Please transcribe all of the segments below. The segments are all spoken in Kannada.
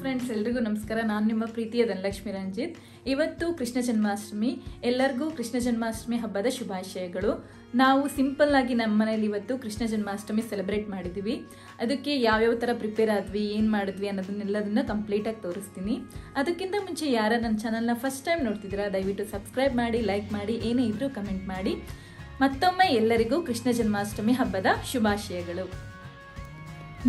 ಫ್ರೆಂಡ್ಸ್ ಎಲ್ರಿಗೂ ನಮಸ್ಕಾರ. ನಾನು ನಿಮ್ಮ ಪ್ರೀತಿಯ ಧನಲಕ್ಷ್ಮಿ ರಂಜಿತ್. ಇವತ್ತು ಕೃಷ್ಣ ಜನ್ಮಾಷ್ಟಮಿ. ಎಲ್ಲರಿಗೂ ಕೃಷ್ಣ ಜನ್ಮಾಷ್ಟಮಿ ಹಬ್ಬದ ಶುಭಾಶಯಗಳು. ನಾವು ಸಿಂಪಲ್ ಆಗಿ ನಮ್ಮ ಮನೇಲಿ ಇವತ್ತು ಕೃಷ್ಣ ಜನ್ಮಾಷ್ಟಮಿ ಸೆಲೆಬ್ರೇಟ್ ಮಾಡಿದ್ವಿ. ಅದಕ್ಕೆ ಯಾವ್ಯಾವ ಥರ ಪ್ರಿಪೇರ್ ಆದ್ವಿ, ಏನು ಮಾಡಿದ್ವಿ ಅನ್ನೋದನ್ನೆಲ್ಲದನ್ನ ಕಂಪ್ಲೀಟಾಗಿ ತೋರಿಸ್ತೀನಿ. ಅದಕ್ಕಿಂತ ಮುಂಚೆ ಯಾರ ನನ್ನ ಚಾನಲ್ನ ಫಸ್ಟ್ ಟೈಮ್ ನೋಡ್ತಿದ್ದೀರಾ, ದಯವಿಟ್ಟು ಸಬ್ಸ್ಕ್ರೈಬ್ ಮಾಡಿ ಲೈಕ್ ಮಾಡಿ, ಏನೇ ಇದ್ರೂ ಕಮೆಂಟ್ ಮಾಡಿ. ಮತ್ತೊಮ್ಮೆ ಎಲ್ಲರಿಗೂ ಕೃಷ್ಣ ಜನ್ಮಾಷ್ಟಮಿ ಹಬ್ಬದ ಶುಭಾಶಯಗಳು.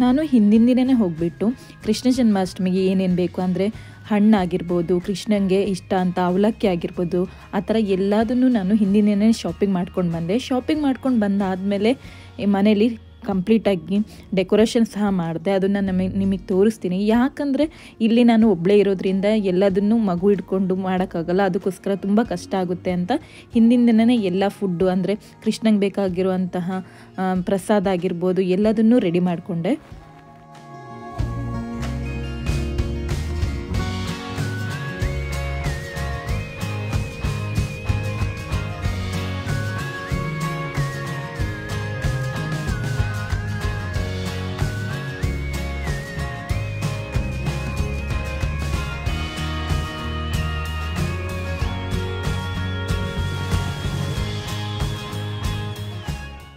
ನಾನು ಹಿಂದಿನ ದಿನನೇ ಹೋಗಿಬಿಟ್ಟು ಕೃಷ್ಣ ಜನ್ಮಾಷ್ಟಮಿಗೆ ಏನೇನು ಬೇಕು ಅಂದರೆ ಹಣ್ಣಾಗಿರ್ಬೋದು ಕೃಷ್ಣಂಗೆ ಇಷ್ಟ ಅಂತ ಅವಲಕ್ಕಿ ಆಗಿರ್ಬೋದು, ಆ ಥರ ಎಲ್ಲದನ್ನು ನಾನು ಹಿಂದಿನ ದಿನನೇ ಶಾಪಿಂಗ್ ಮಾಡ್ಕೊಂಡು ಬಂದೆ. ಶಾಪಿಂಗ್ ಮಾಡ್ಕೊಂಡು ಬಂದಾದಮೇಲೆ ಮನೇಲಿ ಕಂಪ್ಲೀಟಾಗಿ ಡೆಕೋರೇಷನ್ ಸಹ ಮಾಡಿದೆ, ಅದನ್ನು ನಮಗೆ ನಿಮಗೆ ತೋರಿಸ್ತೀನಿ. ಯಾಕಂದರೆ ಇಲ್ಲಿ ನಾನು ಒಬ್ಬಳೇ ಇರೋದ್ರಿಂದ ಎಲ್ಲದನ್ನು ಮಗು ಇಟ್ಕೊಂಡು ಮಾಡೋಕ್ಕಾಗಲ್ಲ, ಅದಕ್ಕೋಸ್ಕರ ತುಂಬ ಕಷ್ಟ ಆಗುತ್ತೆ ಅಂತ. ಹಿಂದಿನ ದಿನವೇ ಎಲ್ಲ ಫುಡ್ಡು ಅಂದರೆ ಕೃಷ್ಣಂಗೆ ಬೇಕಾಗಿರುವಂತಹ ಪ್ರಸಾದ ಆಗಿರ್ಬೋದು ಎಲ್ಲದನ್ನೂ ರೆಡಿ ಮಾಡಿಕೊಂಡೆ.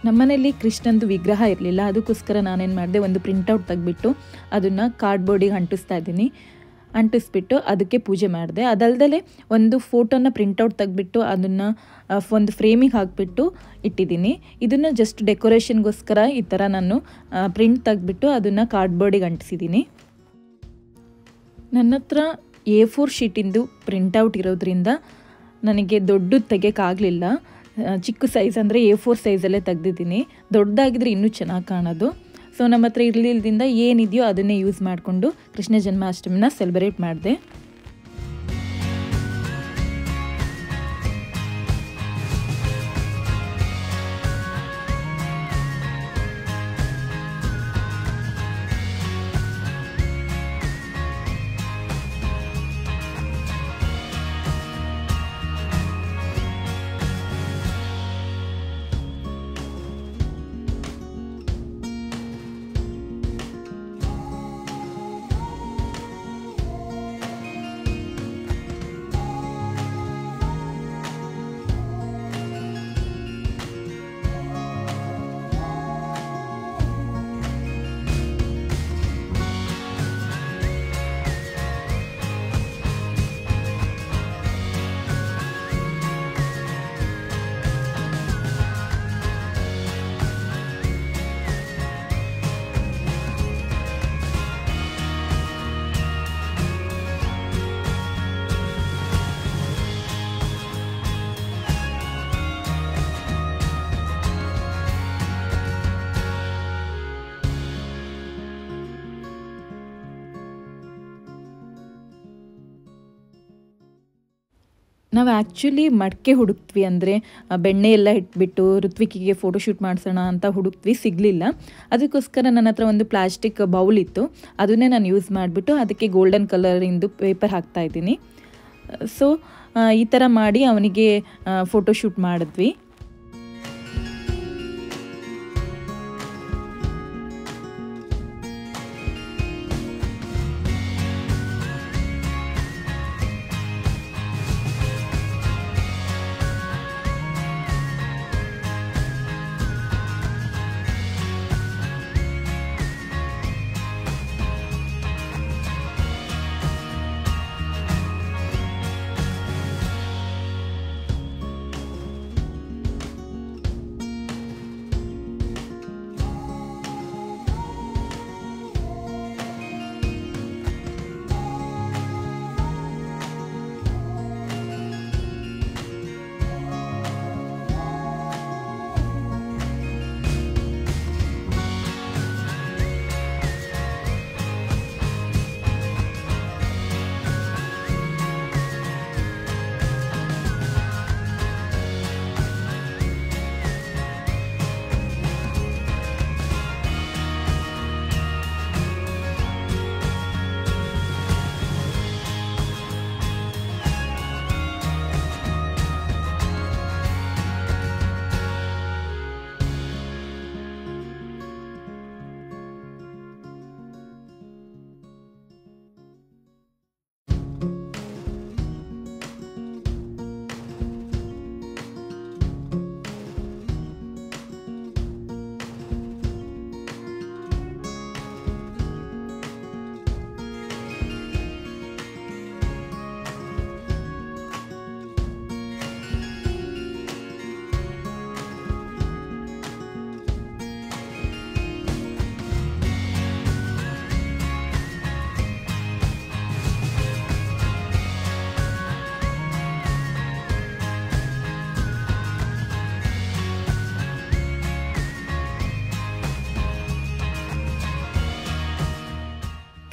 ನಮ್ಮನೇಲಿ ಕೃಷ್ಣಂದು ವಿಗ್ರಹ ಇರಲಿಲ್ಲ, ಅದಕ್ಕೋಸ್ಕರ ನಾನೇನು ಮಾಡಿದೆ, ಒಂದು ಪ್ರಿಂಟೌಟ್ ತೆಗೆದ್ಬಿಟ್ಟು ಅದನ್ನು ಕಾರ್ಡ್ಬೋರ್ಡಿಗೆ ಅಂಟಿಸ್ತಾ ಇದ್ದೀನಿ. ಅಂಟಿಸ್ಬಿಟ್ಟು ಅದಕ್ಕೆ ಪೂಜೆ ಮಾಡಿದೆ. ಅದಲ್ದಲೆ ಒಂದು ಫೋಟೋನ ಪ್ರಿಂಟೌಟ್ ತೆಗೆದ್ಬಿಟ್ಟು ಅದನ್ನು ಒಂದು ಫ್ರೇಮಿಗೆ ಹಾಕಿಬಿಟ್ಟು ಇಟ್ಟಿದ್ದೀನಿ. ಇದನ್ನು ಜಸ್ಟ್ ಡೆಕೋರೇಷನ್ಗೋಸ್ಕರ ಈ ಥರ ನಾನು ಪ್ರಿಂಟ್ ತೆಗೆದ್ಬಿಟ್ಟು ಅದನ್ನು ಕಾರ್ಡ್ಬೋರ್ಡಿಗೆ ಅಂಟಿಸಿದ್ದೀನಿ. ನನ್ನ ಹತ್ರ ಎ ಫೋರ್ ಶೀಟಿಂದು ಪ್ರಿಂಟೌಟ್ ಇರೋದ್ರಿಂದ ನನಗೆ ದೊಡ್ಡದು ತೆಗಿಯೋಕ್ಕಾಗಲಿಲ್ಲ. ಚಿಕ್ಕ ಸೈಜ್ ಅಂದರೆ ಎ ಫೋರ್ ಸೈಜಲ್ಲೇ ತೆಗ್ದಿದ್ದೀನಿ. ದೊಡ್ಡದಾಗಿದ್ರೆ ಇನ್ನೂ ಚೆನ್ನಾಗಿ ಕಾಣೋದು. ಸೊ ನಮ್ಮ ಹತ್ರ ಇರಲಿಲ್ಲದಿಂದ ಏನಿದೆಯೋ ಅದನ್ನೇ ಯೂಸ್ ಮಾಡಿಕೊಂಡು ಕೃಷ್ಣ ಜನ್ಮಾಷ್ಟಮಿನ ಸೆಲೆಬ್ರೇಟ್ ಮಾಡಿದೆ. ನಾವು ಆ್ಯಕ್ಚುಲಿ ಮಡಕೆ ಹುಡುಕ್ತ್ವಿ ಅಂದರೆ ಬೆಣ್ಣೆ ಎಲ್ಲ ಇಟ್ಬಿಟ್ಟು ಋತ್ವಿಕಿಗೆ ಫೋಟೋಶೂಟ್ ಮಾಡಿಸೋಣ ಅಂತ ಹುಡುಕ್ತ್ವಿ, ಸಿಗಲಿಲ್ಲ. ಅದಕ್ಕೋಸ್ಕರ ನನ್ನ ಹತ್ರ ಒಂದು ಪ್ಲಾಸ್ಟಿಕ್ ಬೌಲ್ ಇತ್ತು. ಅದನ್ನೇ ನಾನು ಯೂಸ್ ಮಾಡಿಬಿಟ್ಟು ಅದಕ್ಕೆ ಗೋಲ್ಡನ್ ಕಲರಿಂದು ಪೇಪರ್ ಹಾಕ್ತಾ ಇದ್ದೀನಿ. ಸೊ ಈ ಥರ ಮಾಡಿ ಅವನಿಗೆ ಫೋಟೋಶೂಟ್ ಮಾಡಿದ್ವಿ.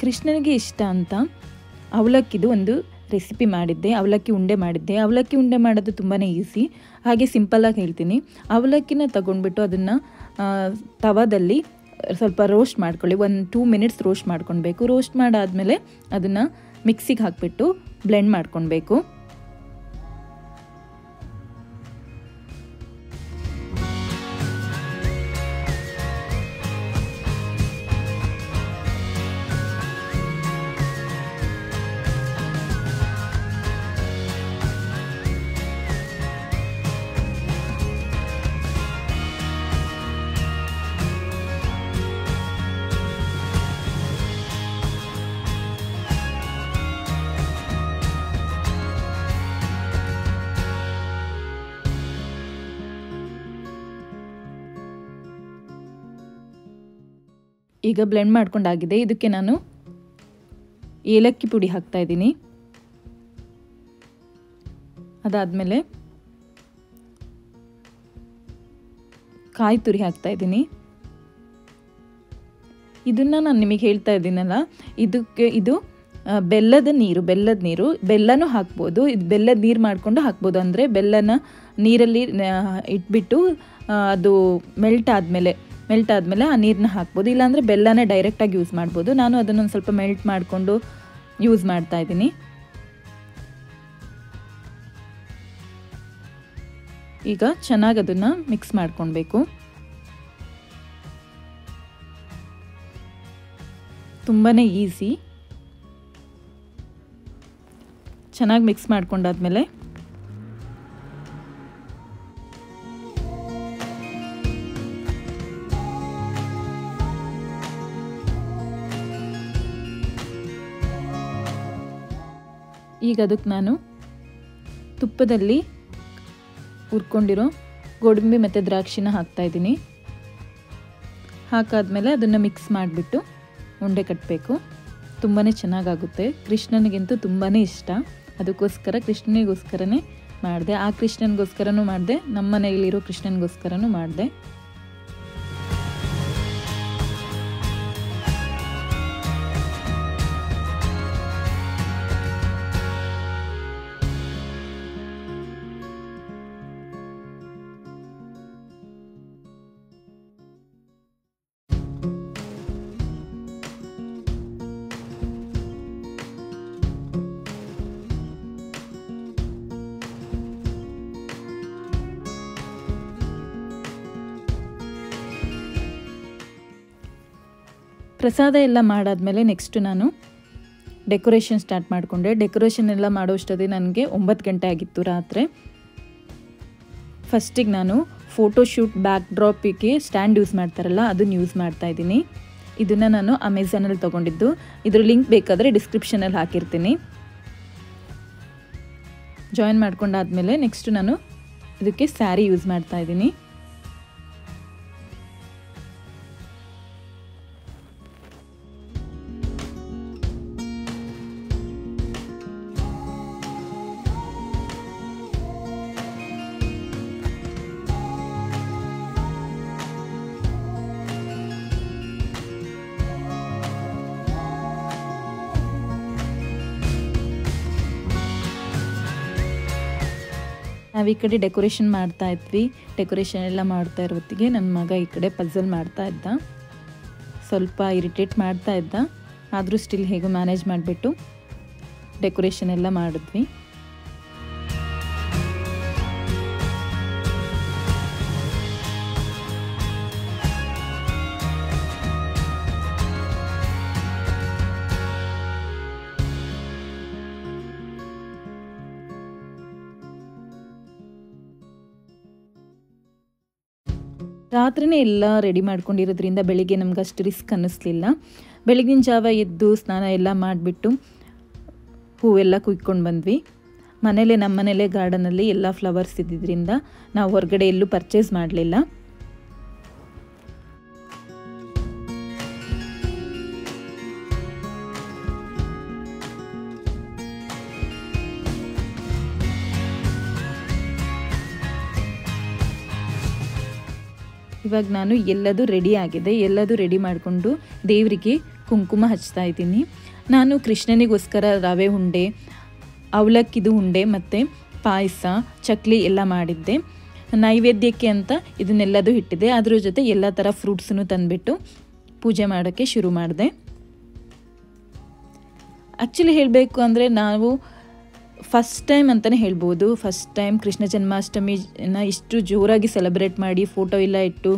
ಕೃಷ್ಣನಿಗೆ ಇಷ್ಟ ಅಂತ ಅವಲಕ್ಕಿದು ಒಂದು ರೆಸಿಪಿ ಮಾಡಿದ್ದೆ, ಅವಲಕ್ಕಿ ಉಂಡೆ ಮಾಡಿದ್ದೆ. ಅವಲಕ್ಕಿ ಉಂಡೆ ಮಾಡೋದು ತುಂಬಾ ಈಸಿ ಹಾಗೆ ಸಿಂಪಲ್ಲಾಗಿ ಹೇಳ್ತೀನಿ. ಅವಲಕ್ಕಿನ ತಗೊಂಡ್ಬಿಟ್ಟು ಅದನ್ನು ತವದಲ್ಲಿ ಸ್ವಲ್ಪ ರೋಸ್ಟ್ ಮಾಡ್ಕೊಳ್ಳಿ. ಒಂದು ಟೂ ಮಿನಿಟ್ಸ್ ರೋಸ್ಟ್ ಮಾಡ್ಕೊಳ್ಬೇಕು. ರೋಸ್ಟ್ ಮಾಡಾದಮೇಲೆ ಅದನ್ನು ಮಿಕ್ಸಿಗೆ ಹಾಕಿಬಿಟ್ಟು ಬ್ಲೆಂಡ್ ಮಾಡ್ಕೊಳ್ಬೇಕು. ಈಗ ಬ್ಲೆಂಡ್ ಮಾಡ್ಕೊಂಡಾಗಿದೆ. ಇದಕ್ಕೆ ನಾನು ಏಲಕ್ಕಿ ಪುಡಿ ಹಾಕ್ತಾ ಇದ್ದೀನಿ. ಅದಾದಮೇಲೆ ಕಾಯಿ ತುರಿ ಹಾಕ್ತಾ ಇದ್ದೀನಿ. ಇದನ್ನು ನಾನು ನಿಮಗೆ ಹೇಳ್ತಾ ಇದ್ದೀನಲ್ಲ, ಇದಕ್ಕೆ ಇದು ಬೆಲ್ಲದ ನೀರು ಬೆಲ್ಲದ ನೀರು, ಬೆಲ್ಲನೂ ಹಾಕ್ಬೋದು. ಇದು ಬೆಲ್ಲದ ನೀರು ಮಾಡಿಕೊಂಡು ಹಾಕ್ಬೋದು. ಅಂದರೆ ಬೆಲ್ಲನ ನೀರಲ್ಲಿ ಇಟ್ಬಿಟ್ಟು ಅದು ಮೆಲ್ಟ್ ಆದಮೇಲೆ ಮೆಲ್ಟ್ ಆದಮೇಲೆ ಆ ನೀರನ್ನ ಹಾಕ್ಬೋದು. ಇಲ್ಲಾಂದರೆ ಬೆಲ್ಲನೇ ಡೈರೆಕ್ಟಾಗಿ ಯೂಸ್ ಮಾಡ್ಬೋದು. ನಾನು ಅದನ್ನೊಂದು ಸ್ವಲ್ಪ ಮೆಲ್ಟ್ ಮಾಡಿಕೊಂಡು ಯೂಸ್ ಮಾಡ್ತಾ ಇದ್ದೀನಿ. ಈಗ ಚೆನ್ನಾಗಿ ಅದನ್ನು ಮಿಕ್ಸ್ ಮಾಡ್ಕೊಳ್ಬೇಕು ತುಂಬಾ ಈಸಿ ಚೆನ್ನಾಗಿ ಮಿಕ್ಸ್ ಮಾಡ್ಕೊಂಡಾದ್ಮೇಲೆ ಈಗ ಅದಕ್ಕೆ ನಾನು ತುಪ್ಪದಲ್ಲಿ ಹುರ್ಕೊಂಡಿರೋ ಗೋಡಂಬಿ ಮತ್ತು ದ್ರಾಕ್ಷಿನ ಹಾಕ್ತಾಯಿದ್ದೀನಿ ಹಾಕಾದ್ಮೇಲೆ ಅದನ್ನು ಮಿಕ್ಸ್ ಮಾಡಿಬಿಟ್ಟು ಉಂಡೆ ಕಟ್ಟಬೇಕು ತುಂಬಾ ಚೆನ್ನಾಗಾಗುತ್ತೆ. ಕೃಷ್ಣನಿಗಂತೂ ತುಂಬಾ ಇಷ್ಟ. ಅದಕ್ಕೋಸ್ಕರ ಕೃಷ್ಣನಿಗೋಸ್ಕರನೇ ಮಾಡಿದೆ. ಆ ಕೃಷ್ಣನಿಗೋಸ್ಕರನೂ ಮಾಡಿದೆ. ನಮ್ಮ ಮನೆಯಲ್ಲಿರೋ ಕೃಷ್ಣನಿಗೋಸ್ಕರನೂ ಮಾಡಿದೆ. ಪ್ರಸಾದ ಎಲ್ಲ ಮಾಡಾದಮೇಲೆ ನೆಕ್ಸ್ಟ್ ನಾನು ಡೆಕೋರೇಷನ್ ಸ್ಟಾರ್ಟ್ ಮಾಡಿಕೊಂಡೆ. ಡೆಕೋರೇಷನ್ ಎಲ್ಲ ಮಾಡೋಷ್ಟೊತ್ತಿಗೆ ನನಗೆ ಒಂಬತ್ತು ಗಂಟೆ ಆಗಿತ್ತು ರಾತ್ರಿ. ಫಸ್ಟಿಗೆ ನಾನು ಫೋಟೋಶೂಟ್ ಬ್ಯಾಕ್ ಡ್ರಾಪಿಗೆ ಸ್ಟ್ಯಾಂಡ್ ಯೂಸ್ ಮಾಡ್ತಾರಲ್ಲ, ಅದನ್ನು ಯೂಸ್ ಮಾಡ್ತಾ ಇದ್ದೀನಿ. ಇದನ್ನು ನಾನು ಅಮೆಝಾನಲ್ಲಿ ತೊಗೊಂಡಿದ್ದು. ಇದ್ರ ಲಿಂಕ್ ಬೇಕಾದರೆ ಡಿಸ್ಕ್ರಿಪ್ಷನಲ್ಲಿ ಹಾಕಿರ್ತೀನಿ. ಜಾಯಿನ್ ಮಾಡ್ಕೊಂಡಾದ್ಮೇಲೆ ನೆಕ್ಸ್ಟ್ ನಾನು ಇದಕ್ಕೆ ಸ್ಯಾರಿ ಯೂಸ್ ಮಾಡ್ತಾ ಇದ್ದೀನಿ. ನಾವು ಈ ಕಡೆ ಡೆಕೋರೇಷನ್ ಮಾಡ್ತಾ ಇದ್ವಿ. ಡೆಕೋರೇಷನ್ ಎಲ್ಲ ಮಾಡ್ತಾ ಇರೋ ಹೊತ್ತಿಗೆ ನನ್ನ ಮಗ ಈ ಕಡೆ ಪಝಲ್ ಮಾಡ್ತಾ ಇದ್ದ. ಸ್ವಲ್ಪ ಇರಿಟೇಟ್ ಮಾಡ್ತಾ ಇದ್ದ. ಆದರೂ ಸ್ಟಿಲ್ ಹೇಗೂ ಮ್ಯಾನೇಜ್ ಮಾಡಿಬಿಟ್ಟು ಡೆಕೋರೇಷನ್ ಎಲ್ಲ ಮಾಡಿದ್ವಿ. ರಾತ್ರಿನೇ ಎಲ್ಲ ರೆಡಿ ಮಾಡ್ಕೊಂಡಿರೋದ್ರಿಂದ ಬೆಳಿಗ್ಗೆ ನಮ್ಗೆ ಅಷ್ಟು ರಿಸ್ಕ್ ಅನ್ನಿಸ್ಲಿಲ್ಲ. ಬೆಳಗಿನ ಜಾವ ಎದ್ದು ಸ್ನಾನ ಎಲ್ಲ ಮಾಡಿಬಿಟ್ಟು ಹೂವೆಲ್ಲ ಕುಯ್ಕೊಂಡು ಬಂದ್ವಿ. ಮನೇಲೆ ನಮ್ಮ ಮನೇಲೆ ಗಾರ್ಡನಲ್ಲಿ ಎಲ್ಲ ಫ್ಲವರ್ಸ್ ಇದ್ದಿದ್ದರಿಂದ ನಾವು ಹೊರಗಡೆ ಎಲ್ಲೂ ಪರ್ಚೇಸ್ ಮಾಡಲಿಲ್ಲ. ಇವಾಗ ನಾನು ಎಲ್ಲದೂ ರೆಡಿ ಆಗಿದೆ, ಎಲ್ಲದೂ ರೆಡಿ ಮಾಡಿಕೊಂಡು ದೇವರಿಗೆ ಕುಂಕುಮ ಹಚ್ತಾ ಇದ್ದೀನಿ. ನಾನು ಕೃಷ್ಣನಿಗೋಸ್ಕರ ರವೆ ಉಂಡೆ, ಅವಲಕ್ಕಿದು ಉಂಡೆ ಮತ್ತು ಪಾಯಸ, ಚಕ್ಲಿ ಎಲ್ಲ ಮಾಡಿದ್ದೆ. ನೈವೇದ್ಯಕ್ಕೆ ಅಂತ ಇದನ್ನೆಲ್ಲದೂ ಇಟ್ಟಿದ್ದೆ. ಅದ್ರ ಜೊತೆ ಎಲ್ಲ ಥರ ಫ್ರೂಟ್ಸನ್ನು ತಂದುಬಿಟ್ಟು ಪೂಜೆ ಮಾಡೋಕ್ಕೆ ಶುರು ಮಾಡಿದೆ. ಆ್ಯಕ್ಚುಲಿ ಹೇಳಬೇಕು ಅಂದರೆ ನಾವು ಫಸ್ಟ್ ಟೈಮ್ ಅಂತಲೇ ಹೇಳ್ಬೋದು. ಫಸ್ಟ್ ಟೈಮ್ ಕೃಷ್ಣ ಜನ್ಮಾಷ್ಟಮಿನ ಇಷ್ಟು ಜೋರಾಗಿ ಸೆಲೆಬ್ರೇಟ್ ಮಾಡಿ ಫೋಟೋ ಎಲ್ಲ ಇಟ್ಟು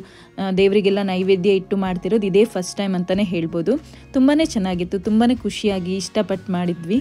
ದೇವರಿಗೆಲ್ಲ ನೈವೇದ್ಯ ಇಟ್ಟು ಮಾಡ್ತಿರೋದು ಇದೇ ಫಸ್ಟ್ ಟೈಮ್ ಅಂತಲೇ ಹೇಳ್ಬೋದು. ತುಂಬಾ ಚೆನ್ನಾಗಿತ್ತು ತುಂಬಾ ಖುಷಿಯಾಗಿ ಇಷ್ಟಪಟ್ಟು ಮಾಡಿದ್ವಿ.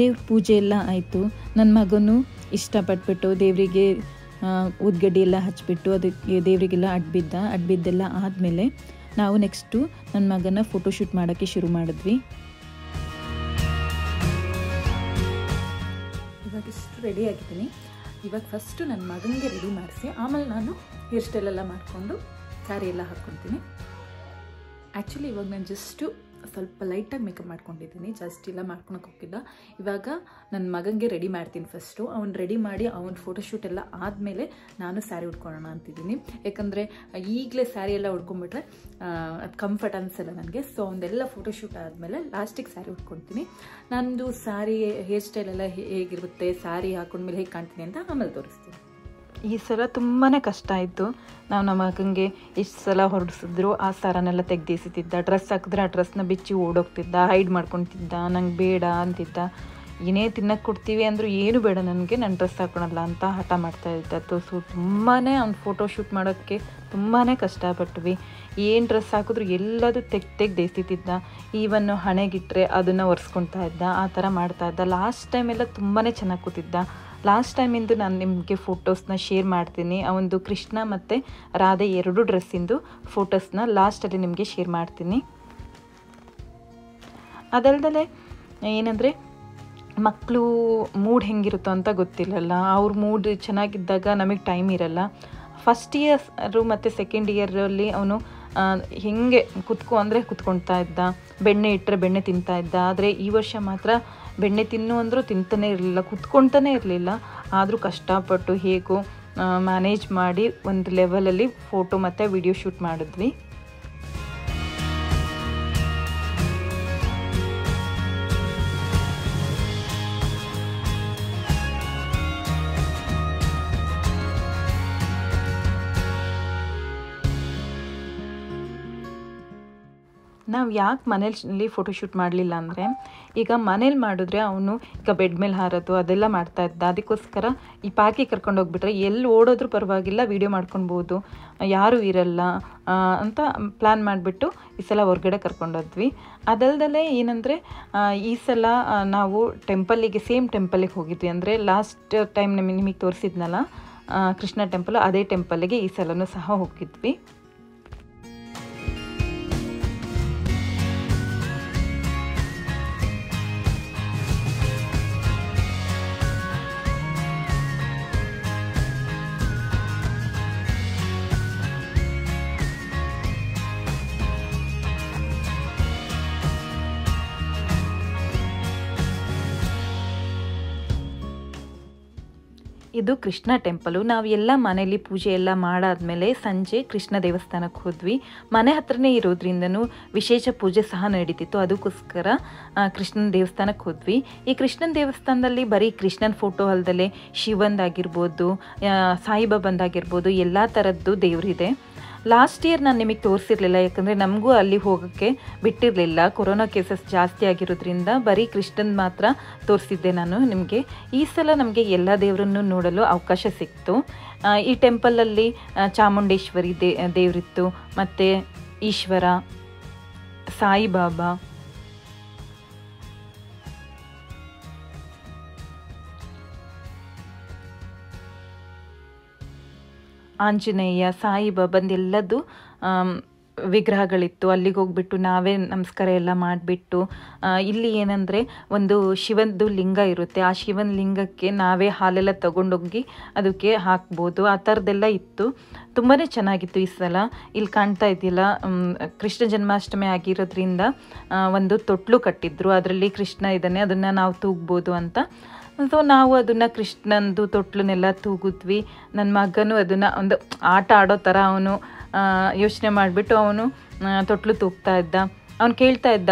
ದೇವ್ರ ಪೂಜೆ ಎಲ್ಲ ಆಯಿತು. ನನ್ನ ಮಗನು ಇಷ್ಟಪಟ್ಬಿಟ್ಟು ದೇವರಿಗೆ ಉದ್ಗಡ್ಡಿ ಎಲ್ಲ ಹಚ್ಚಿಬಿಟ್ಟು ಅದಕ್ಕೆ ದೇವರಿಗೆಲ್ಲ ಅಡ್ಬಿದ್ದ. ಅಡ್ಬಿದ್ದೆಲ್ಲ ಆದಮೇಲೆ ನಾವು ನೆಕ್ಸ್ಟು ನನ್ನ ಮಗನ ಫೋಟೋಶೂಟ್ ಮಾಡೋಕ್ಕೆ ಶುರು ಮಾಡಿದ್ವಿ. ಇವಾಗ ಇಷ್ಟು ರೆಡಿ ಆಗಿದ್ದೀನಿ. ಇವಾಗ ಫಸ್ಟು ನನ್ನ ಮಗನಿಗೆ ರೆಡಿ ಮಾಡಿಸಿ. ಆಮೇಲೆ ನಾನು ಹೇರ್ ಸ್ಟೈಲೆಲ್ಲ ಮಾಡಿಕೊಂಡು ಸ್ಯಾರಿ ಎಲ್ಲ ಹಾಕ್ಕೊತೀನಿ ಆ್ಯಕ್ಚುಲಿ ಇವಾಗ ನಾನು ಜಸ್ಟು ಸ್ವಲ್ಪ ಲೈಟಾಗಿ ಮೇಕಪ್ ಮಾಡ್ಕೊಂಡಿದ್ದೀನಿ. ಜಸ್ಟ್ ಎಲ್ಲ ಮಾಡ್ಕೊಳಕ್ಕೆ ಹೋಗಿಲ್ಲ ಇವಾಗ ನನ್ನ ಮಗನಿಗೆ ರೆಡಿ ಮಾಡ್ತೀನಿ ಫಸ್ಟು ಅವ್ನು ರೆಡಿ ಮಾಡಿ ಅವನ ಫೋಟೋಶೂಟ್ ಎಲ್ಲ ಆದಮೇಲೆ ನಾನು ಸ್ಯಾರಿ ಉಟ್ಕೊಳ್ಳೋಣ ಅಂತಿದ್ದೀನಿ. ಯಾಕಂದರೆ ಈಗಲೇ ಸ್ಯಾರಿ ಎಲ್ಲ ಉಟ್ಕೊಂಡ್ಬಿಟ್ರೆ ಅದು ಕಂಫರ್ಟ್ ಅನಿಸಲ್ಲ ನನಗೆ. ಸೊ ಅವನ್ನೆಲ್ಲ ಫೋಟೋಶೂಟ್ ಆದಮೇಲೆ ಲಾಸ್ಟಿಗೆ ಸ್ಯಾರಿ ಉಟ್ಕೊಳ್ತೀನಿ ನಂದು ಸ್ಯಾರಿ ಹೇರ್ ಸ್ಟೈಲ್ ಎಲ್ಲ ಹೇಗಿರುತ್ತೆ ಸ್ಯಾರಿ ಹಾಕೊಂಡ್ಮೇಲೆ ಹೇಗೆ ಕಾಣ್ತೀನಿ ಅಂತ ಆಮೇಲೆ ತೋರಿಸ್ತೀನಿ. ಈ ಸಲ ತುಂಬಾ ಕಷ್ಟ ಆಯಿತು. ನಾವು ನಮ್ಮ ಮಗನಿಗೆ ಎಷ್ಟು ಸಲ ಹೊರಡಿಸಿದ್ರು, ಆ ಸರನೆಲ್ಲ ತೆಗ್ದಿಸಿತಿದ್ದ. ಡ್ರೆಸ್ ಹಾಕಿದ್ರೆ ಆ ಡ್ರೆಸ್ನ ಬಿಚ್ಚಿ ಓಡೋಗ್ತಿದ್ದ, ಹೈಡ್ ಮಾಡ್ಕೊತಿದ್ದ, ನಂಗೆ ಬೇಡ ಅಂತಿದ್ದ. ಏನೇ ತಿನ್ನಕ್ಕೆ ಕೊಡ್ತೀವಿ ಅಂದರೂ ಏನು ಬೇಡ ನನಗೆ ನನ್ನ ಡ್ರೆಸ್ ಹಾಕೊಳಲ್ಲ ಅಂತ ಹಠ ಮಾಡ್ತಾ ಇದ್ದ. ಸೊ ತುಂಬಾ ಅವ್ನ ಫೋಟೋ ಶೂಟ್ ಮಾಡೋಕ್ಕೆ ತುಂಬಾ ಕಷ್ಟಪಟ್ವಿ ಏನು ಡ್ರೆಸ್ ಹಾಕಿದ್ರು ಎಲ್ಲದೂ ತೆಗ್ ತೆಗ್ದು ಎಸಿತಿದ್ದ ಈವನ್ ಹಣೆಗಿಟ್ಟರೆ ಅದನ್ನು ಒರೆಸ್ಕೊಳ್ತಾ ಇದ್ದ, ಆ ಥರ ಮಾಡ್ತಾ ಇದ್ದ. ಲಾಸ್ಟ್ ಟೈಮೆಲ್ಲ ತುಂಬಾ ಚೆನ್ನಾಗಿ ಕೂತಿದ್ದ. ಲಾಸ್ಟ್ ಟೈಮಿಂದು ನಾನು ನಿಮಗೆ ಫೋಟೋಸ್ನ ಶೇರ್ ಮಾಡ್ತೀನಿ. ಆ ಒಂದು ಕೃಷ್ಣ ಮತ್ತು ರಾಧೆ ಎರಡು ಡ್ರೆಸ್ಸಿಂದು ಫೋಟೋಸ್ನ ಲಾಸ್ಟಲ್ಲಿ ನಿಮಗೆ ಶೇರ್ ಮಾಡ್ತೀನಿ. ಅದಲ್ದಲೆ ಏನಂದರೆ ಮಕ್ಕಳು ಮೂಡ್ ಹೆಂಗಿರುತ್ತೋ ಅಂತ ಗೊತ್ತಿಲ್ಲಲ್ಲ. ಅವ್ರ ಮೂಡ್ ಚೆನ್ನಾಗಿದ್ದಾಗ ನಮಗೆ ಟೈಮ್ ಇರಲ್ಲ. ಫಸ್ಟ್ ಇಯರ್ಸರು ಮತ್ತು ಸೆಕೆಂಡ್ ಇಯರಲ್ಲಿ ಅವನು ಹೆಂಗೆ ಕುತ್ಕೊ, ಅಂದರೆ ಕುತ್ಕೊಳ್ತಾ ಇದ್ದ. ಬೆಣ್ಣೆ ಇಟ್ಟರೆ ಬೆಣ್ಣೆ ತಿಂತಾ ಇದ್ದ. ಆದರೆ ಈ ವರ್ಷ ಮಾತ್ರ ಬೆಣ್ಣೆ ತಿನ್ನು ಅಂದರೂ ತಿಂತಾನೆ ಇರಲಿಲ್ಲ ಕುತ್ಕೊಳ್ತಾನೆ ಇರಲಿಲ್ಲ. ಆದರೂ ಕಷ್ಟಪಟ್ಟು ಹೇಗೋ ಮ್ಯಾನೇಜ್ ಮಾಡಿ ಒಂದು ಲೆವೆಲಲ್ಲಿ ಫೋಟೋ ಮತ್ತು ವಿಡಿಯೋ ಶೂಟ್ ಮಾಡಿದ್ವಿ. ನಾವು ಯಾಕೆ ಮನೇಲಿ ಫೋಟೋಶೂಟ್ ಮಾಡಲಿಲ್ಲ ಅಂದರೆ, ಈಗ ಮನೇಲಿ ಮಾಡಿದ್ರೆ ಅವನು ಈಗ ಬೆಡ್ ಮೇಲೆ ಹಾರೋದು ಅದೆಲ್ಲ ಮಾಡ್ತಾ ಇದ್ದ. ಅದಕ್ಕೋಸ್ಕರ ಈ ಪಾಕಿ ಕರ್ಕೊಂಡು ಹೋಗ್ಬಿಟ್ರೆ ಎಲ್ಲಿ ಓಡೋದ್ರೂ ಪರವಾಗಿಲ್ಲ ವೀಡಿಯೋ ಮಾಡ್ಕೊಬೋದು ಯಾರೂ ಇರಲ್ಲ ಅಂತ ಪ್ಲ್ಯಾನ್ ಮಾಡಿಬಿಟ್ಟು ಈ ಸಲ ಹೊರಗಡೆ ಕರ್ಕೊಂಡೋದ್ವಿ ಅದಲ್ದಲೇ ಏನಂದರೆ ಈ ಸಲ ನಾವು ಟೆಂಪಲ್ಲಿಗೆ ಸೇಮ್ ಟೆಂಪಲಿಗೆ ಹೋಗಿದ್ವಿ. ಅಂದರೆ ಲಾಸ್ಟ್ ಟೈಮ್ ನಿಮಗೆ ನಿಮಗೆ ತೋರಿಸಿದ್ನಲ್ಲ ಕೃಷ್ಣ ಟೆಂಪಲ್ ಅದೇ ಟೆಂಪಲ್ಲಿಗೆ ಈ ಸಲನೂ ಸಹ ಹೋಗಿದ್ವಿ. ಇದು ಕೃಷ್ಣ ಟೆಂಪಲು. ನಾವು ಎಲ್ಲ ಮನೇಲಿ ಪೂಜೆ ಎಲ್ಲ ಮಾಡಾದ್ಮೇಲೆ ಸಂಜೆ ಕೃಷ್ಣ ದೇವಸ್ಥಾನಕ್ಕೆ ಹೋದ್ವಿ. ಮನೆ ಹತ್ರನೇ ಇರೋದ್ರಿಂದನೂ ವಿಶೇಷ ಪೂಜೆ ಸಹ ನಡೀತಿತ್ತು. ಅದಕ್ಕೋಸ್ಕರ ಕೃಷ್ಣನ ದೇವಸ್ಥಾನಕ್ಕೆ ಹೋದ್ವಿ. ಈ ಕೃಷ್ಣನ ದೇವಸ್ಥಾನದಲ್ಲಿ ಬರೀ ಕೃಷ್ಣನ ಫೋಟೋ ಅಲ್ಲದಲ್ಲೇ ಶಿವಂದಾಗಿರ್ಬೋದು ಸಾಯಿಬಾಬಂದಾಗಿರ್ಬೋದು ಎಲ್ಲ ಥರದ್ದು ದೇವರಿದೆ. ಲಾಸ್ಟ್ ಇಯರ್ ನಾನು ನಿಮಗೆ ತೋರಿಸಿರ್ಲಿಲ್ಲ, ಯಾಕಂದರೆ ನಮಗೂ ಅಲ್ಲಿ ಹೋಗೋಕ್ಕೆ ಬಿಟ್ಟಿರಲಿಲ್ಲ. ಕೊರೋನಾ ಕೇಸಸ್ ಜಾಸ್ತಿ ಆಗಿರೋದ್ರಿಂದ ಬರೀ ಕೃಷ್ಣನ್ ಮಾತ್ರ ತೋರಿಸಿದ್ದೆ ನಾನು ನಿಮಗೆ. ಈ ಸಲ ನಮಗೆ ಎಲ್ಲ ದೇವರನ್ನು ನೋಡಲು ಅವಕಾಶ ಸಿಕ್ತು. ಈ ಟೆಂಪಲಲ್ಲಿ ಚಾಮುಂಡೇಶ್ವರಿ ದೇ, ದೇವರಿತ್ತು, ಮತ್ತು ಈಶ್ವರ, ಸಾಯಿಬಾಬಾ ಆಂಜನೇಯ ಸಾಯಿಬಾಬಂದೆಲ್ಲದ್ದು ಬಂದೆಲ್ಲದ್ದು ವಿಗ್ರಹಗಳಿತ್ತು. ಅಲ್ಲಿಗೆ ಹೋಗ್ಬಿಟ್ಟು ನಾವೇ ನಮಸ್ಕಾರ ಎಲ್ಲ ಮಾಡಿಬಿಟ್ಟು ಇಲ್ಲಿ ಏನಂದರೆ ಒಂದು ಶಿವಂದು ಲಿಂಗ ಇರುತ್ತೆ. ಆ ಶಿವನ ಲಿಂಗಕ್ಕೆ ನಾವೇ ಹಾಲೆಲ್ಲ ತಗೊಂಡೋಗಿ ಅದಕ್ಕೆ ಹಾಕ್ಬೋದು. ಆ ಥರದ್ದೆಲ್ಲ ಇತ್ತು. ತುಂಬಾ ಚೆನ್ನಾಗಿತ್ತು ಈ ಸಲ. ಇಲ್ಲಿ ಕಾಣ್ತಾ ಇದೆಯಲ್ಲ ಕೃಷ್ಣ ಜನ್ಮಾಷ್ಟಮಿ ಆಗಿರೋದ್ರಿಂದ ಒಂದು ತೊಟ್ಲು ಕಟ್ಟಿದ್ರು. ಅದರಲ್ಲಿ ಕೃಷ್ಣ ಇದ್ದಾನೆ, ಅದನ್ನು ನಾವು ತೂಗ್ಬೋದು ಅಂತ. ಸೊ ನಾವು ಅದನ್ನು ಕೃಷ್ಣಂದು ತೊಟ್ಲನ್ನೆಲ್ಲ ತೂಗಿದ್ವಿ. ನನ್ನ ಮಗನೂ ಅದನ್ನು ಒಂದು ಆಟ ಆಡೋ ಥರ ಅವನು ಯೋಚನೆ ಮಾಡಿಬಿಟ್ಟು ಅವನು ತೊಟ್ಲು ತೂಗ್ತಾ ಇದ್ದ. ಅವನು ಕೇಳ್ತಾ ಇದ್ದ,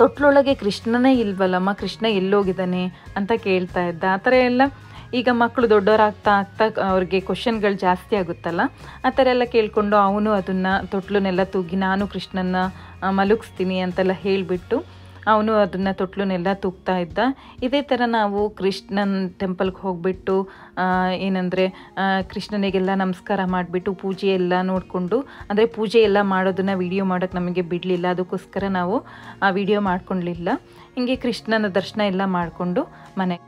ತೊಟ್ಲೊಳಗೆ ಕೃಷ್ಣನೇ ಇಲ್ವಲ್ಲಮ್ಮ, ಕೃಷ್ಣ ಎಲ್ಲೋಗಿದ್ದಾನೆ? ಅಂತ ಕೇಳ್ತಾ ಇದ್ದ. ಆ ಥರ ಎಲ್ಲ ಈಗ ಮಕ್ಕಳು ದೊಡ್ಡವರಾಗ್ತಾ ಆಗ್ತಾ ಅವ್ರಿಗೆ ಕ್ವಶನ್ಗಳು ಜಾಸ್ತಿ ಆಗುತ್ತಲ್ಲ? ಆ ಥರ ಎಲ್ಲ ಕೇಳಿಕೊಂಡು ಅವನು ಅದನ್ನು ತೊಟ್ಲನ್ನೆಲ್ಲ ತೂಗಿ, ನಾನು ಕೃಷ್ಣನ ಮಲಗಿಸ್ತೀನಿ ಅಂತೆಲ್ಲ ಹೇಳಿಬಿಟ್ಟು ಅವನು ಅದನ್ನು ತೊಟ್ಲನ್ನೆಲ್ಲ ತೂಗ್ತಾ ಇದ್ದ. ಇದೇ ಥರ ನಾವು ಕೃಷ್ಣನ ಟೆಂಪಲ್ಗೆ ಹೋಗ್ಬಿಟ್ಟು ಏನಂದರೆ ಕೃಷ್ಣನಿಗೆಲ್ಲ ನಮಸ್ಕಾರ ಮಾಡಿಬಿಟ್ಟು ಪೂಜೆ ಎಲ್ಲ ನೋಡಿಕೊಂಡು, ಅಂದರೆ ಪೂಜೆ ಎಲ್ಲ ಮಾಡೋದನ್ನು ವಿಡಿಯೋ ಮಾಡೋಕ್ಕೆ ನಮಗೆ ಬಿಡಲಿಲ್ಲ. ಅದಕ್ಕೋಸ್ಕರ ನಾವು ಆ ವಿಡಿಯೋ ಮಾಡ್ಕೊಳ್ಲಿಲ್ಲ ಹಿಂಗೆ ಕೃಷ್ಣನ ದರ್ಶನ ಎಲ್ಲ ಮಾಡಿಕೊಂಡು ಮನೆ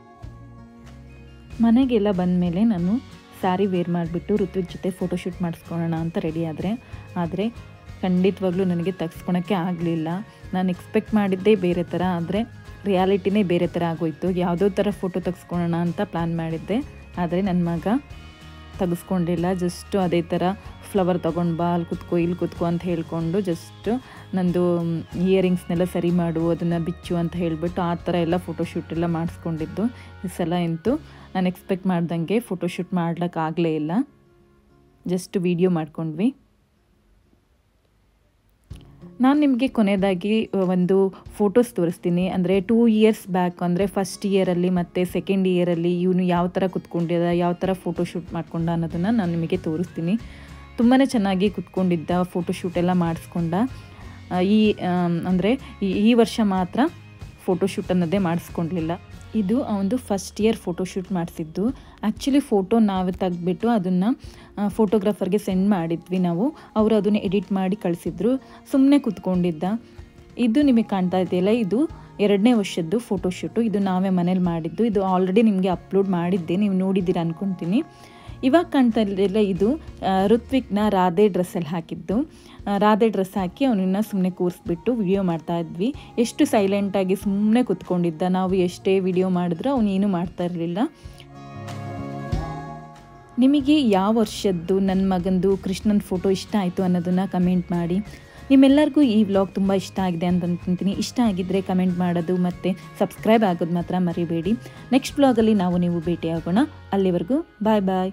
ಮನೆಗೆಲ್ಲ ಬಂದ ಮೇಲೆ ನಾನು ಸ್ಯಾರಿ ವೇರ್ ಮಾಡಿಬಿಟ್ಟು ಋತುವಿನ ಜೊತೆ ಫೋಟೋಶೂಟ್ ಮಾಡಿಸ್ಕೊಳ್ಳೋಣ ಅಂತ ರೆಡಿ ಆದರೆ. ಆದರೆ ಖಂಡಿತವಾಗ್ಲೂ ನನಗೆ ತಗ್ಸ್ಕೊಳಕ್ಕೆ ಆಗಲಿಲ್ಲ. ನಾನು ಎಕ್ಸ್ಪೆಕ್ಟ್ ಮಾಡಿದ್ದೇ ಬೇರೆ ಥರ ಆದರೆ ರಿಯಾಲಿಟಿನೇ ಬೇರೆ ಥರ ಆಗೋಯ್ತು. ಯಾವುದೋ ಥರ ಫೋಟೋ ತೆಗೆಸ್ಕೊಳೋಣ ಅಂತ ಪ್ಲ್ಯಾನ್ ಮಾಡಿದ್ದೆ. ಆದರೆ ನನ್ನ ಮಗ ತೆಗೆಸ್ಕೊಂಡಿಲ್ಲ. ಜಸ್ಟು ಅದೇ ಥರ ಫ್ಲವರ್ ತೊಗೊಂಡು ಬಾ, ಅಲ್ಲಿ ಕುತ್ಕೋ, ಇಲ್ಲಿ ಕುತ್ಕೋ ಅಂತ ಹೇಳ್ಕೊಂಡು ಜಸ್ಟು ನಂದು ಇಯರಿಂಗ್ಸ್ನೆಲ್ಲ ಸರಿ ಮಾಡು, ಅದನ್ನು ಬಿಚ್ಚು ಅಂತ ಹೇಳಿಬಿಟ್ಟು ಆ ಥರ ಎಲ್ಲ ಫೋಟೋಶೂಟ್ ಎಲ್ಲ ಮಾಡಿಸ್ಕೊಂಡಿದ್ದು. ಈ ಸಲ ಇಂತು ನಾನು ಎಕ್ಸ್ಪೆಕ್ಟ್ ಮಾಡ್ದಂಗೆ ಫೋಟೋಶೂಟ್ ಮಾಡ್ಲಿಕ್ಕೆ ಆಗಲೇ ಇಲ್ಲ. ಜಸ್ಟ್ ವೀಡಿಯೋ ಮಾಡ್ಕೊಂಡ್ವಿ. ನಾನು ನಿಮಗೆ ಕೊನೆಯದಾಗಿ ಒಂದು ಫೋಟೋಸ್ ತೋರಿಸ್ತೀನಿ. ಅಂದರೆ ಟೂ ಇಯರ್ಸ್ ಬ್ಯಾಕ್ ಅಂದರೆ ಫಸ್ಟ್ ಇಯರಲ್ಲಿ ಮತ್ತು ಸೆಕೆಂಡ್ ಇಯರಲ್ಲಿ ಇವನು ಯಾವ ಥರ ಕುತ್ಕೊಂಡಿದ್ದ, ಯಾವ ಥರ ಫೋಟೋಶೂಟ್ ಮಾಡ್ಕೊಂಡ ಅನ್ನೋದನ್ನು ನಾನು ನಿಮಗೆ ತೋರಿಸ್ತೀನಿ. ತುಂಬಾ ಚೆನ್ನಾಗಿ ಕುತ್ಕೊಂಡಿದ್ದ ಫೋಟೋಶೂಟ್ ಎಲ್ಲ ಮಾಡಿಸ್ಕೊಂಡ. ಈ ಅಂದರೆ ಈ ವರ್ಷ ಮಾತ್ರ ಫೋಟೋಶೂಟ್ ಅನ್ನೋದೇ ಮಾಡಿಸ್ಕೊಂಡಿಲ್ಲ. ಇದು ಅವನದು ಫಸ್ಟ್ ಇಯರ್ ಫೋಟೋಶೂಟ್ ಮಾಡಿಸಿದ್ದು. ಆ್ಯಕ್ಚುಲಿ ಫೋಟೋ ನಾವು ತೆಗೆದ್ಬಿಟ್ಟು ಅದನ್ನು ಫೋಟೋಗ್ರಾಫರ್ಗೆ ಸೆಂಡ್ ಮಾಡಿದ್ವಿ ನಾವು. ಅವರು ಅದನ್ನು ಎಡಿಟ್ ಮಾಡಿ ಕಳಿಸಿದ್ರು. ಸುಮ್ಮನೆ ಕೂತ್ಕೊಂಡಿದ್ದ. ಇದು ನಿಮಗೆ ಕಾಣ್ತಾ ಇದೆಯಲ್ಲ, ಇದು ಎರಡನೇ ವರ್ಷದ್ದು ಫೋಟೋಶೂಟು ಇದು ನಾವೇ ಮನೇಲಿ ಮಾಡಿದ್ದು. ಇದು ಆಲ್ರೆಡಿ ನಿಮಗೆ ಅಪ್ಲೋಡ್ ಮಾಡಿದ್ದೆ. ನೀವು ನೋಡಿದ್ದೀರ ಅಂದ್ಕೊತೀನಿ ಇವಾಗ ಕಾಣ್ತಾ ಇಲ್ಲ ಇದು ಋತ್ವಿಕ್ನ ರಾಧೆ ಡ್ರೆಸ್ಸಲ್ಲಿ ಹಾಕಿದ್ದು. ರಾಧೆ ಡ್ರೆಸ್ ಹಾಕಿ ಅವನನ್ನು ಸುಮ್ಮನೆ ಕೂರಿಸ್ಬಿಟ್ಟು ವಿಡಿಯೋ ಮಾಡ್ತಾ ಇದ್ವಿ. ಎಷ್ಟು ಸೈಲೆಂಟಾಗಿ ಸುಮ್ಮನೆ ಕೂತ್ಕೊಂಡಿದ್ದ. ನಾವು ಎಷ್ಟೇ ವಿಡಿಯೋ ಮಾಡಿದ್ರೂ ಅವನೇನು ಮಾಡ್ತಾ ಇರಲಿಲ್ಲ. ನಿಮಗೆ ಯಾವ ವರ್ಷದ್ದು ನನ್ನ ಮಗಂದು ಕೃಷ್ಣನ ಫೋಟೋ ಇಷ್ಟ ಆಯಿತು ಅನ್ನೋದನ್ನು ಕಮೆಂಟ್ ಮಾಡಿ. ನಿಮ್ಮೆಲ್ಲರಿಗೂ ಈ ವ್ಲಾಗ್ ತುಂಬ ಇಷ್ಟ ಆಗಿದೆ ಅಂತ ಅಂದ್ಕೊತೀನಿ ಇಷ್ಟ ಆಗಿದ್ದರೆ ಕಮೆಂಟ್ ಮಾಡೋದು ಮತ್ತು ಸಬ್ಸ್ಕ್ರೈಬ್ ಆಗೋದು ಮಾತ್ರ ಮರಿಬೇಡಿ. ನೆಕ್ಸ್ಟ್ ವ್ಲಾಗಲ್ಲಿ ನಾವು ನೀವು ಭೇಟಿಯಾಗೋಣ. ಅಲ್ಲಿವರೆಗೂ ಬಾಯ್ ಬಾಯ್